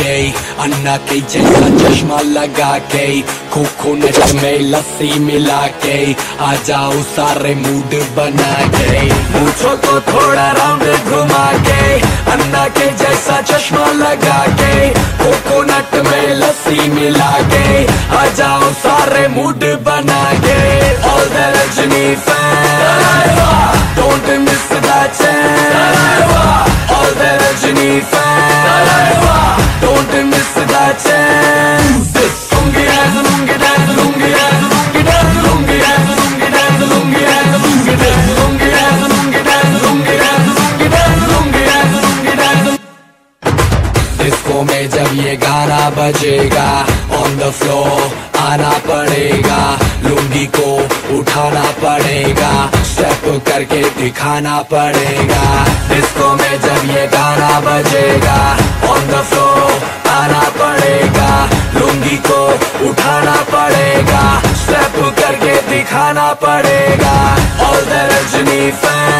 के अन्ना के जैसा चश्मा लगा के कोकोनट में लस्सी मिला के आ जाओ सारे मूड बना के पूछो तो थोड़ा राउंड घुमा के अन्ना के जैसा चश्मा लगा के कोकोनट में लस्सी मिला के आ जाओ सारे मूड बना के All the Rajini में जब ये गाना बजेगा ऑन द फ्लोर आना पड़ेगा, लुंगी को उठाना पड़ेगा स्टेप करके दिखाना पड़ेगा। डिस्को में जब ये गाना बजेगा उठाना पड़ेगा। स्टेप करके दिखाना पड़ेगा। All the Rajni fan